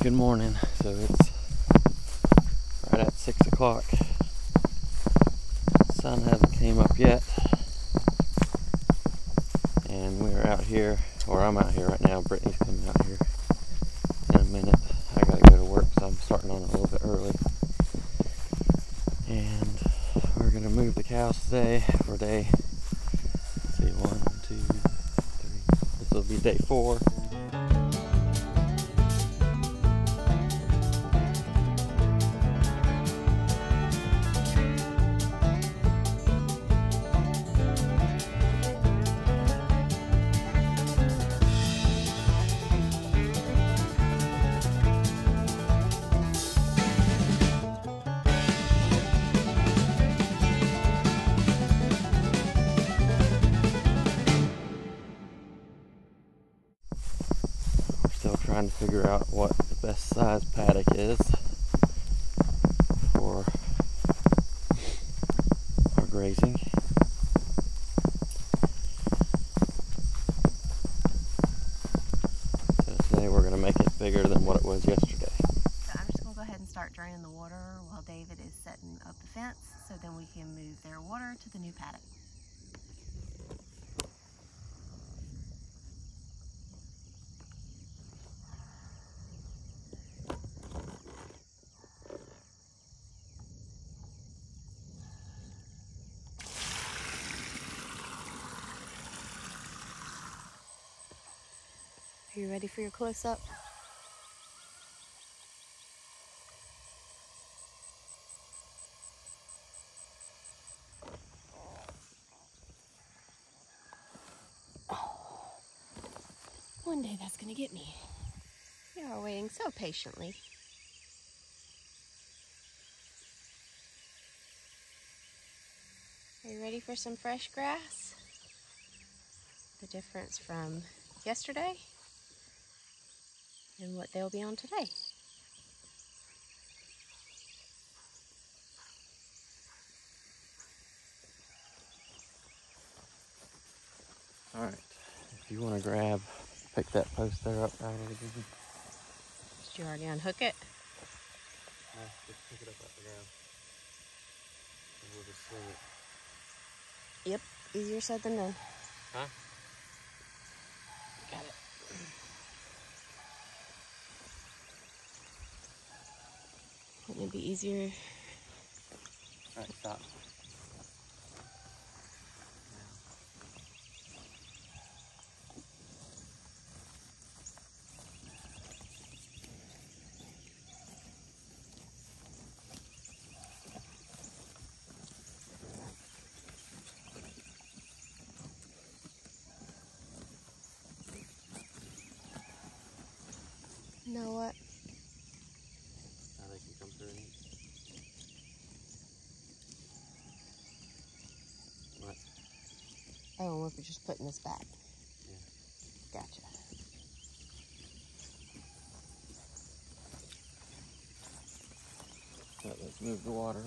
good morning. So it's right at six o'clock. Sun hasn't came up yet. And we're out here, or I'm out here right now. Brittany's coming out here in a minute. I gotta go to work, so I'm starting on a little bit early. And we're gonna move the cows today for day, let's see, one, two, three. This will be day four. Trying to figure out what the best size paddock is for our grazing. So today we're going to make it bigger than what it was yesterday. So I'm just gonna go ahead and start draining the water while David is setting up the fence so then we can move their water to the new paddock. You ready for your close-up? One day that's gonna get me. You are waiting so patiently. Are you ready for some fresh grass? The difference from yesterday and what they'll be on today. All right, if you want to grab, pick that post there up out of the ground. Did you already unhook it? just pick it up out the ground. And we'll just swing it. Yep, easier said than done. Huh? Got it. Wouldn't be easier? All right, stop. You know what? Now they can come through. and eat. What? Oh, we're just putting this back. Yeah. Gotcha. So let's move the water.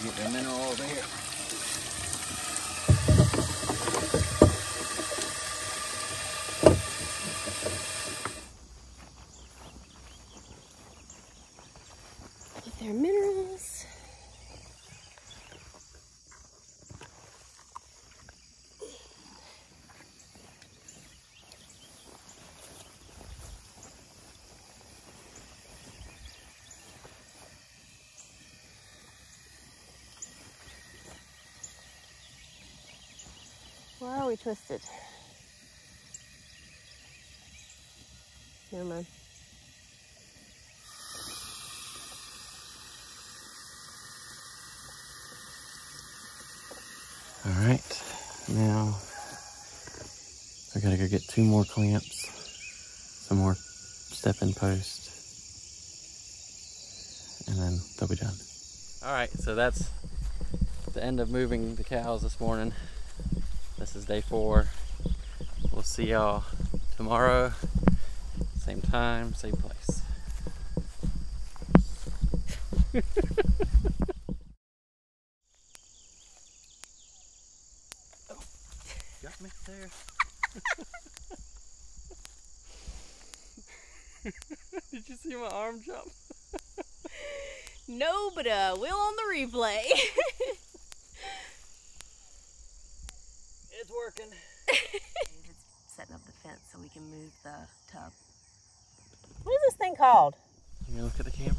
Get the mineral over here. Get their minerals. Why are we twisted? Never mind. All right, now I gotta go get two more clamps, some more step-in post, and then they'll be done. All right, so that's the end of moving the cows this morning. This is day four. We'll see y'all tomorrow, same time, same place. oh, got me there. Did you see my arm jump? No, but uh, we'll on the replay. It's working. David's setting up the fence so we can move the tub. What is this thing called? You gonna look at the camera?